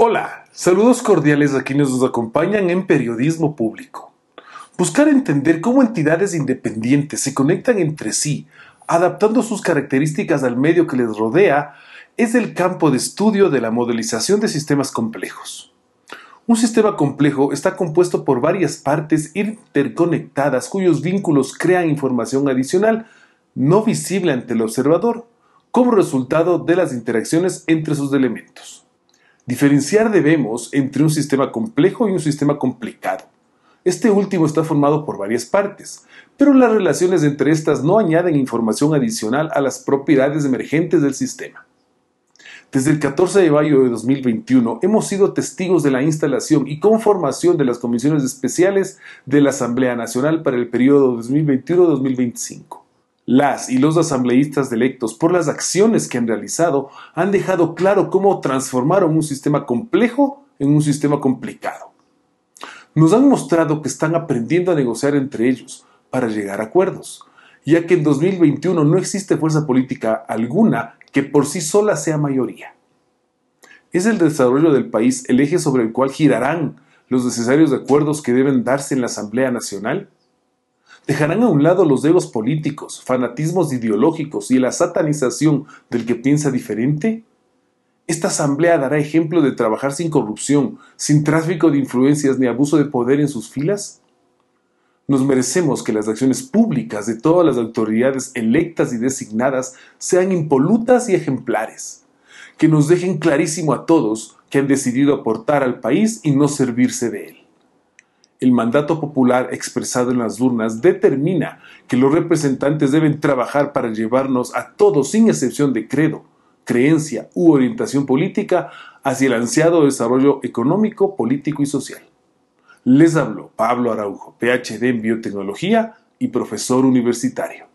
Hola, saludos cordiales a quienes nos acompañan en Periodismo Público. Buscar entender cómo entidades independientes se conectan entre sí, adaptando sus características al medio que les rodea, es el campo de estudio de la modelización de sistemas complejos. Un sistema complejo está compuesto por varias partes interconectadas cuyos vínculos crean información adicional no visible ante el observador, como resultado de las interacciones entre sus elementos. Diferenciar debemos entre un sistema complejo y un sistema complicado. Este último está formado por varias partes, pero las relaciones entre estas no añaden información adicional a las propiedades emergentes del sistema. Desde el 14 de mayo de 2021 hemos sido testigos de la instalación y conformación de las comisiones especiales de la Asamblea Nacional para el periodo 2021-2025. Las y los asambleístas electos, por las acciones que han realizado, han dejado claro cómo transformaron un sistema complejo en un sistema complicado. Nos han mostrado que están aprendiendo a negociar entre ellos para llegar a acuerdos, ya que en 2021 no existe fuerza política alguna que por sí sola sea mayoría. ¿Es el desarrollo del país el eje sobre el cual girarán los necesarios acuerdos que deben darse en la Asamblea Nacional? Dejarán a un lado los egos políticos, fanatismos ideológicos y la satanización del que piensa diferente? Esta asamblea dará ejemplo de trabajar sin corrupción, sin tráfico de influencias ni abuso de poder en sus filas? Nos merecemos que las acciones públicas de todas las autoridades electas y designadas sean impolutas y ejemplares, que nos dejen clarísimo a todos que han decidido aportar al país y no servirse de él. El mandato popular expresado en las urnas determina que los representantes deben trabajar para llevarnos a todos, sin excepción de credo, creencia u orientación política, hacia el ansiado desarrollo económico, político y social. Les habló Pablo Araujo, PhD en biotecnología y profesor universitario.